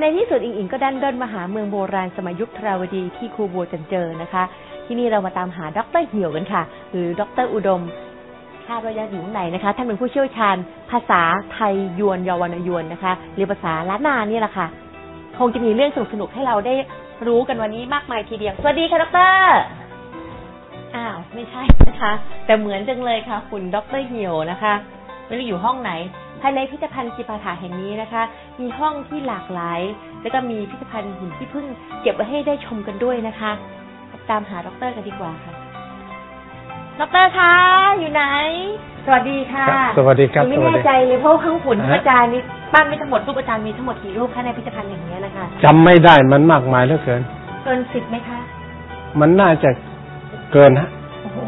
ในที่สุดอิงอิงก็ดันเดินมาหาเมืองโบราณสมัยยุคทราวดีที่ครูบัวจันเจอนะคะ ที่นี่เรามาตามหาดรเหี่ยวกันค่ะ หรือดรอุดมคาดว่าจะอยู่ข้างในนะคะท่านเป็นผู้เชี่ยวชาญ ภาษาไทยยวนยาวนยวนนะคะหรือภาษาล้านนานี่แหละค่ะ คงจะมีเรื่องสนุกๆให้เราได้รู้กันวันนี้มากมายทีเดียว สวัสดีค่ะดรอ้าวไม่ใช่นะคะ แต่เหมือนจังเลยค่ะ คุณดรเหี่ยวนะคะ ไม่รู้อยู่ห้องไหน ภายในพิพิธภัณฑ์จิปาถาแห่งนี้นะคะ มีห้องที่หลากหลาย แล้วก็มีพิพิธภัณฑ์หุ่นที่พึ่งเก็บไว้ให้ได้ชมกันด้วยนะคะ ตามหาดรกันดีกว่าค่ะดรคะ อยู่ไหน สวัสดีค่ะครับสวัสดีครับหนูไม่สวัสดีแน่ใจเลยเพราะว่าข้างหุ่นที่ฮะอาจารย์นี่ปั้นไม่ทั้งหมดรูปอาจารย์มีทั้งหมดกี่รูปคะในพิพิธภัณฑ์อย่างนี้ยนะคะจำไม่ได้มันมากมายเหลือเกิน เกินสิบไหมคะ มันน่าจะเกินฮะโอ้โห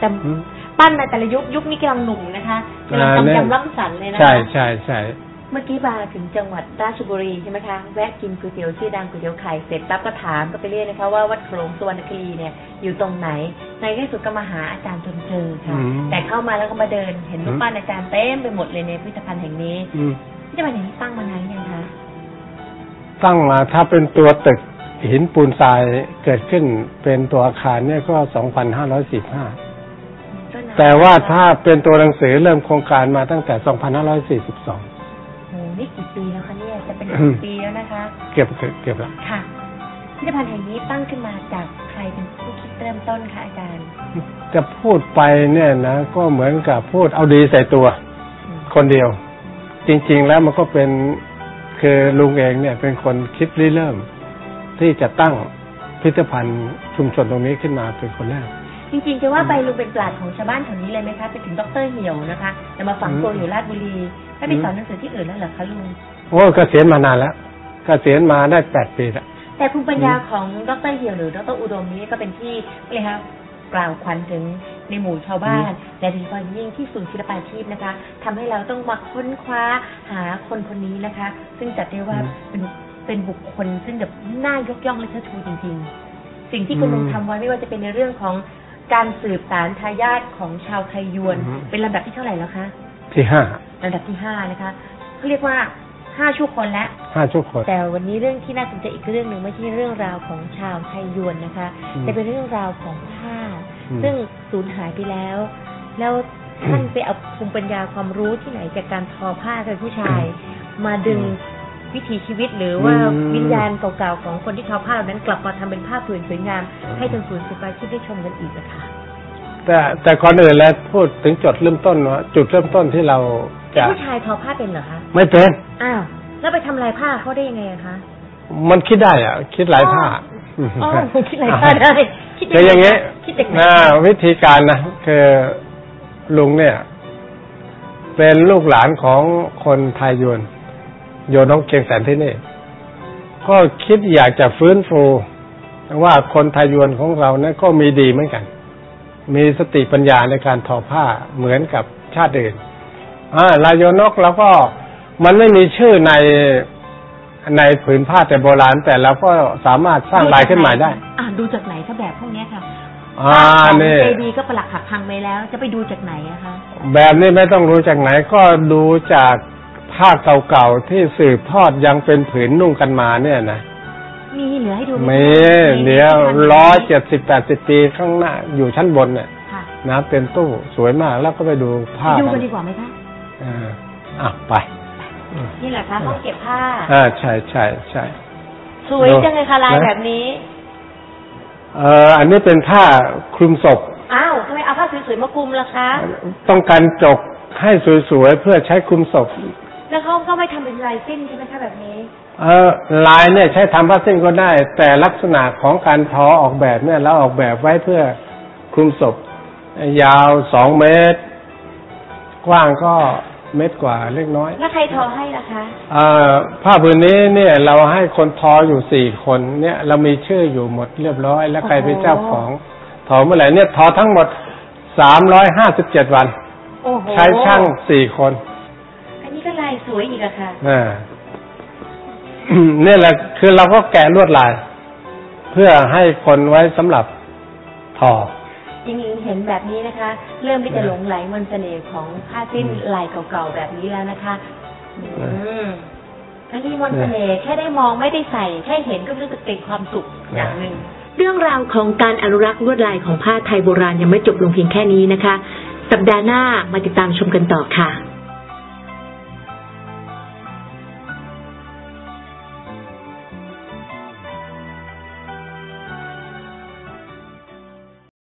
แต่อืม ปั้นมาแต่ละยุคยุคนี้กำลังหนุ่มนะคะกำลังอ่าเนี่ยจำยำร่ำสันเลยนะคะใช่ใช่ใช่เมื่อกี้มาถึงจังหวัดราชบุรีใช่ไหมคะแวะกินก๋วยเตี๋ยวชื่อดังก๋วยเตี๋ยวไข่เสร็จปั๊บก็ถามก็ไปเรื่อยนะคะว่าวัดโขลงสุวรรณคลีเนี่ยอยู่ตรงไหน ในที่สุดก็มาหาอาจารย์จนเจอค่ะอืมแต่เข้ามาแล้วก็มาเดิน เห็นรูปอืมปั้นอาจารย์เต็มไปหมดเลยในพิพิธภัณฑ์แห่งนี้อืมพิพิธภัณฑ์แห่งนี้ตั้งมานานยังคะตั้งมาถ้าเป็นตัวตึกหินปูนทรายเกิดขึ้นเป็นตัวอาคารเนี่ยก็2,515ก็นน แต่ว่าถ้าเป็นตัวหนังสือเริ่มโครงการมาตั้งแต่ 2,542โอ้โหนี่กี่ปีแล้วคะเนี่ยจะเป็นอืสิมบปีแล้วนะคะ เก็บเก็บเก็บแล้วค่ะพิพิธภัณฑ์แห่งนี้ตั้งขึ้นมาจากใครเป็นผู้คิดเริ่มต้นคะอาจารย์จะพูดไปเนี่ยนะ ก็เหมือนกับพูดเอาดีใส่ตัวคนเดียว จริง ๆ แล้วมันก็เป็นคือลุงเองเนี่ยเป็นคนคิดริเริ่ม ที่จะตั้งพิพิธภัณฑ์ชุมชนตรงนี้ขึ้นมาเป็นคนแรก จริงๆจะว่าไปลุงเป็นปราชญ์ของชาวบ้านแถวนี้เลยไหมคะไปถึงดรเหี่ยวนะคะแต่มาฝังตัวอยู่ราชบุรีไม่ไปสอนหนังสือที่อื่นแล้วเหรอคะลุงโอ้เกษียณมานานแล้วเกษียณมาได้แปดปีแล้วแต่ภูมิปัญญาของดรเหี่ยวหรือดรอุดมนี้ก็เป็นที่เลยคะกล่าวขวัญถึงในหมู่ชาวบ้านแต่โดยเฉพาะยิ่งที่ศูนย์ศิลปาชีพนะคะทำให้เราต้องมาค้นคว้าหาคนคนนี้นะคะ ซึ่งจัดได้ว่าเป็นเป็นบุคคลซึ่งแบบน่ายกย่องและเชิดชูจริง ๆ สิ่งที่คุณลุงทำไว้ไม่ว่าจะเป็นในเรื่องของ การสืบสารทายาทของชาวไทยยวนเป็นลำดับที่เท่าไหร่แล้วคะที่ห้าลำดับที่ห้านะคะเขาเรียกว่าห้าชั่วคนแล้ว ห้าชั่วคน แต่วันนี้เรื่องที่น่าสนใจอีกเรื่องหนึ่งไม่ใช่เรื่องราวของชาวไทยยวนนะคะ อืมแต่เป็นเรื่องราวของผ้า อืม ซึ่งสูญหายไปแล้ว แล้วท่านไปเอาภูมิปัญญาความรู้ที่ไหนจากการทอผ้าเป็นผู้ชาย มาดึง วิถีชีวิต หรือว่าอืมวิญญาณเก่าๆของคนที่ทอผ้าเหล่านั้นกลับมาทำเป็นผ้าผืนสวยงาม ให้ทางศูนย์ศิลปาชีพได้ชมกันอีกนะคะแต่แต่ก่อนอื่นแล้วพูดถึงจุดเริ่มต้นว่าจุดเริ่มต้นที่เราจะผู้ชายทอผ้าเป็นเหรอคะไม่เป็นอ้าวแล้วไปทำลายผ้าเขาได้ยังไงอะคะมันคิดได้อะคิดหลายท่าอ๋อคิดหลายผ้าได้คิดคืออย่างนี้นี้คิดจากไหนอ่าวิธีการนะคือลุงเนี่ย เป็นลูกหลานของคนไทยยวน โยนน้องเกียงแสนที่นี่ ก็คิดอยากจะฟื้นฟูว่าคนไทยยวนของเราเนี่ยก็มีดีเหมือนกัน มีสติปัญญาในการทอผ้าเหมือนกับชาติอื่นอ่าลายโยนกเราก็มันไม่มีชื่อในในผืนผ้าแต่โบราณ แต่เราก็สามารถสร้างลายขึ้นมาได้ อ่าดูจากไหนถ้าแบบพวกเนี้ยค่ะอ่าของนี่เจดีก็ประหลักหักพังไปแล้ว จะไปดูจากไหนอะคะ แบบนี้ไม่ต้องรู้จากไหนก็ดูจาก ผ้าเก่าๆที่สืบทอดยังเป็นผืนนุ่งกันมาเนี่ยนะมีเหลือให้ดูไหมมีคะเดี๋ยวในร้อยเจ็ดสิบแปดสิบปีข้างหน้าอยู่ชั้นบนเนี่ยค่ะนะเป็นตู้สวยมากแล้วก็ไปดูไปผ้าดูกักันนดีกว่าไหมคะอ่าอะไปอืมนี่แหละคะห้องเก็บผ้าอ่าใช่ใช่ใช่สวยจังเลยค่ะลายนะแบบนี้ เอ่ออันนี้เป็นผ้าคลุมศพอ้าวทำไมเอาผ้าสวยๆมาคลุมล่ะคะ ต้องการจกให้สวยๆเพื่อใช้คลุมศพ แล้วเขาก็ไม่ทำเป็นลายสิ้นใช่ไหมคะแบบนี้ เออลายเนี่ยใช้ทำผ้าสิ้นก็ได้ แต่ลักษณะของการทอออกแบบเนี่ยเราออกแบบไว้เพื่อคลุมศพ ยาวสองเมตร กว้างก็เมตรกว่าเล็กน้อย แล้วใครทอให้ล่ะคะเอ่อผ้าผืนนี้เนี่ยเราให้คนทออยู่สี่คนเนี่ย เรามีชื่ออยู่หมดเรียบร้อย แล้วใครเป็นเจ้าของทอเมื่อไหร่เนี่ยทอทั้งหมดสามร้อยห้าสิบเจ็ดวันโอ้โหใช้ช่างสี่คน อันนี้ก็ลายสวยอีกอะค่ะอ่าเนี่ยแหละคือเราก็แกะลวดลาย เพื่อให้คนไว้สำหรับทอจริงๆเห็นแบบนี้นะคะ เริ่มที่จะหลงไหลมนต์เสน่ห์ของผ้าสิ้นลายเก่าๆแบบนี้แล้วนะคะ อืมมันมีมนต์เสน่ห์แค่ได้มองไม่ได้ใส่แค่เห็นก็รู้สึกเป็นความสุขอย่างหนึ่งเรื่องราวของการอนุรักษ์ลวดลายของผ้าไทยโบราณยังไม่จบลงเพียงแค่นี้นะคะ สัปดาห์หน้ามาติดตามชมกันต่อค่ะ